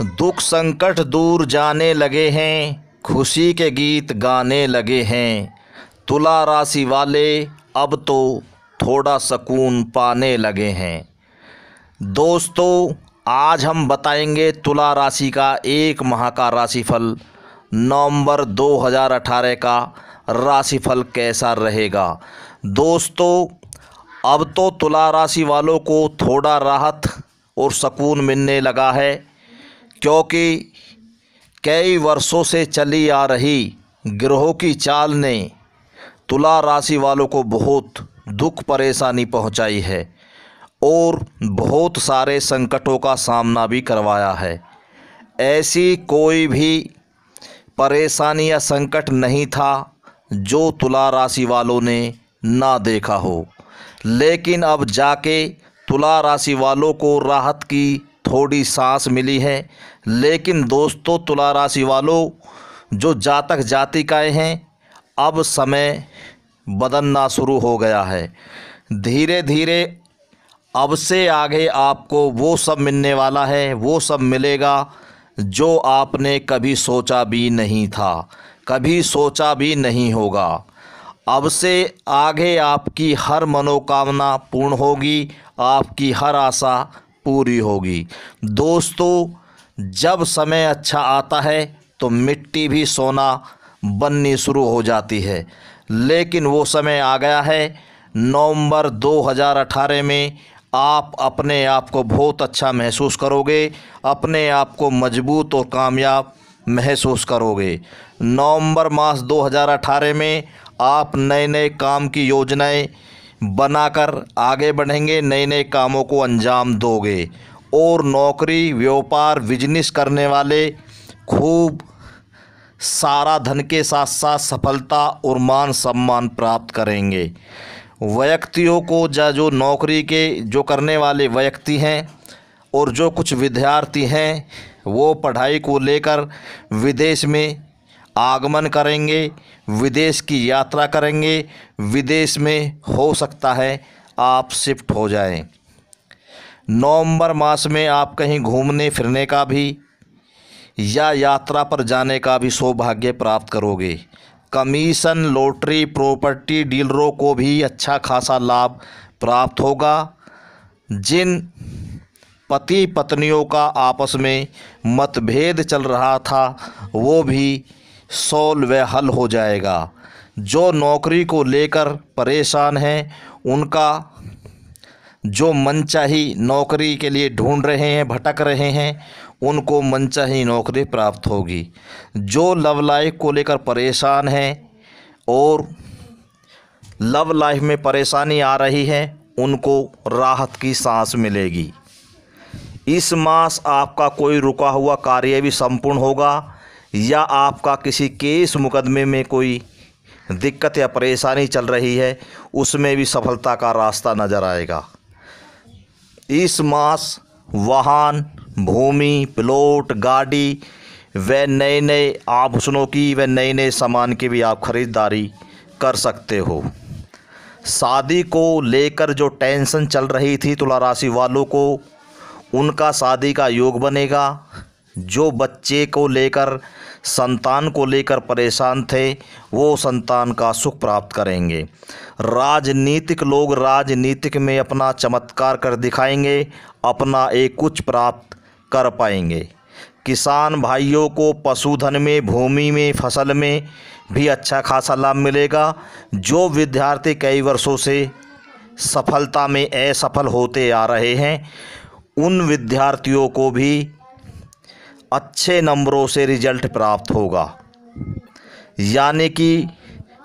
दुख संकट दूर जाने लगे हैं, खुशी के गीत गाने लगे हैं। तुला राशि वाले अब तो थोड़ा सुकून पाने लगे हैं। दोस्तों, आज हम बताएँगे तुला राशि का एक माह का राशिफल, नवंबर 2018 का राशिफल कैसा रहेगा। दोस्तों, अब तो तुला राशि वालों को थोड़ा राहत और सुकून मिलने लगा है। क्योंकि कई वर्षों से चली आ रही ग्रहों की चाल ने तुला राशि वालों को बहुत दुख परेशानी पहुंचाई है और बहुत सारे संकटों का सामना भी करवाया है। ऐसी कोई भी परेशानी या संकट नहीं था जो तुला राशि वालों ने ना देखा हो। लेकिन अब जाके तुला राशि वालों को राहत की थोड़ी सांस मिली है। लेकिन दोस्तों तुला राशि वालों, जो जातक जाति जातिकाएँ हैं, अब समय बदलना शुरू हो गया है। धीरे धीरे अब से आगे आपको वो सब मिलने वाला है, वो सब मिलेगा जो आपने कभी सोचा भी नहीं था, कभी सोचा भी नहीं होगा। अब से आगे आपकी हर मनोकामना पूर्ण होगी, आपकी हर आशा पूरी होगी। दोस्तों, जब समय अच्छा आता है तो मिट्टी भी सोना बननी शुरू हो जाती है। लेकिन वो समय आ गया है, नवंबर 2018 में आप अपने आप को बहुत अच्छा महसूस करोगे, अपने आप को मज़बूत और कामयाब महसूस करोगे। नवंबर मास 2018 में आप नए नए काम की योजनाएँ बनाकर आगे बढ़ेंगे नए नए कामों को अंजाम दोगे। और नौकरी, व्यापार बिज़नेस करने वाले खूब सारा धन के साथ साथ सफलता और मान सम्मान प्राप्त करेंगे। व्यक्तियों को जो नौकरी के, जो करने वाले व्यक्ति हैं और जो कुछ विद्यार्थी हैं, वो पढ़ाई को लेकर विदेश में आगमन करेंगे, विदेश की यात्रा करेंगे, विदेश में हो सकता है आप शिफ्ट हो जाएँ। नवंबर मास में आप कहीं घूमने फिरने का भी या यात्रा पर जाने का भी सौभाग्य प्राप्त करोगे। कमीशन, लॉटरी, प्रॉपर्टी डीलरों को भी अच्छा खासा लाभ प्राप्त होगा। जिन पति पत्नियों का आपस में मतभेद चल रहा था, वो भी सोल्व व हल हो जाएगा। जो नौकरी को लेकर परेशान हैं, उनका जो मनचाही नौकरी के लिए ढूंढ रहे हैं, भटक रहे हैं, उनको मनचाही नौकरी प्राप्त होगी। जो लव लाइफ को लेकर परेशान हैं और लव लाइफ में परेशानी आ रही है, उनको राहत की सांस मिलेगी। इस मास आपका कोई रुका हुआ कार्य भी संपूर्ण होगा या आपका किसी केस मुकदमे में कोई दिक्कत या परेशानी चल रही है, उसमें भी सफलता का रास्ता नज़र आएगा। इस मास वाहन, भूमि, प्लॉट, गाड़ी, व नए नए आभूषणों की, व नए नए सामान की भी आप ख़रीदारी कर सकते हो। शादी को लेकर जो टेंशन चल रही थी तुला राशि वालों को, उनका शादी का योग बनेगा। जो बच्चे को लेकर संतान को लेकर परेशान थे, वो संतान का सुख प्राप्त करेंगे। राजनीतिक लोग राजनीतिक में अपना चमत्कार कर दिखाएँगे, अपना एक कुछ प्राप्त कर पाएँगे। किसान भाइयों को पशुधन में, भूमि में, फ़सल में भी अच्छा खासा लाभ मिलेगा। जो विद्यार्थी कई वर्षों से सफलता में असफल होते आ रहे हैं, उन विद्यार्थियों को भी अच्छे नंबरों से रिज़ल्ट प्राप्त होगा। यानी कि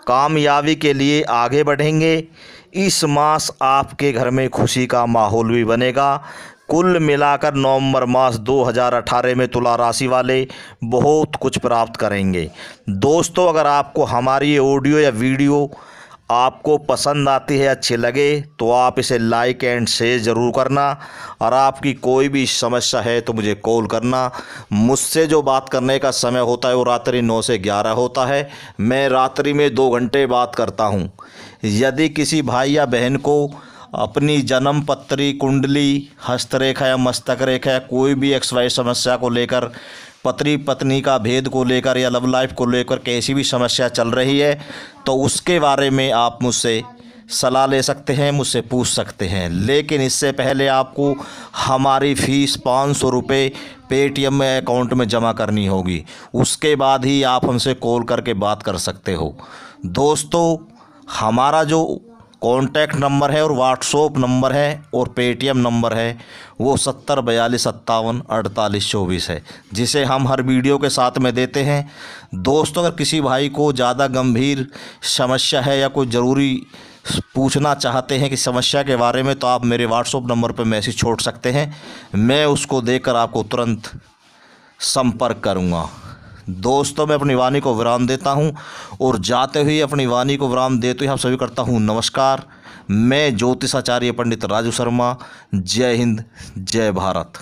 कामयाबी के लिए आगे बढ़ेंगे। इस मास आपके घर में खुशी का माहौल भी बनेगा। कुल मिलाकर नवंबर मास 2018 में तुला राशि वाले बहुत कुछ प्राप्त करेंगे। दोस्तों, अगर आपको हमारी ऑडियो या वीडियो आपको पसंद आती है, अच्छी लगे तो आप इसे लाइक एंड शेयर ज़रूर करना। और आपकी कोई भी समस्या है तो मुझे कॉल करना। मुझसे जो बात करने का समय होता है, वो रात्रि नौ से ग्यारह होता है। मैं रात्रि में दो घंटे बात करता हूँ। यदि किसी भाई या बहन को अपनी जन्म पत्री, कुंडली, हस्तरेखा या मस्तक रेखा या कोई भी एक्स वाई समस्या को लेकर पत्री पत्नी का भेद को लेकर या लव लाइफ को लेकर कैसी भी समस्या चल रही है तो उसके बारे में आप मुझसे सलाह ले सकते हैं, मुझसे पूछ सकते हैं। लेकिन इससे पहले आपको हमारी फ़ीस पाँच सौ रुपये पेटीएम में अकाउंट में जमा करनी होगी। उसके बाद ही आप हमसे कॉल करके बात कर सकते हो। दोस्तों, हमारा जो कॉन्टैक्ट नंबर है और व्हाट्सअप नंबर है और पेटीएम नंबर है। वो सत्तर बयालीस सत्तावन अड़तालीस चौबीस है। जिसे हम हर वीडियो के साथ में देते हैं। दोस्तों, अगर किसी भाई को ज़्यादा गंभीर समस्या है या कोई ज़रूरी पूछना चाहते हैं कि समस्या के बारे में तो आप मेरे व्हाट्सअप नंबर पर मैसेज छोड़ सकते हैं। मैं उसको देकर आपको तुरंत संपर्क करूँगा। दोस्तों, मैं अपनी वाणी को विराम देता हूँ और जाते हुए अपनी वाणी को विराम देते हुए आप सभी करता हूँ नमस्कार। मैं ज्योतिषाचार्य पंडित राजू शर्मा। जय हिंद, जय भारत।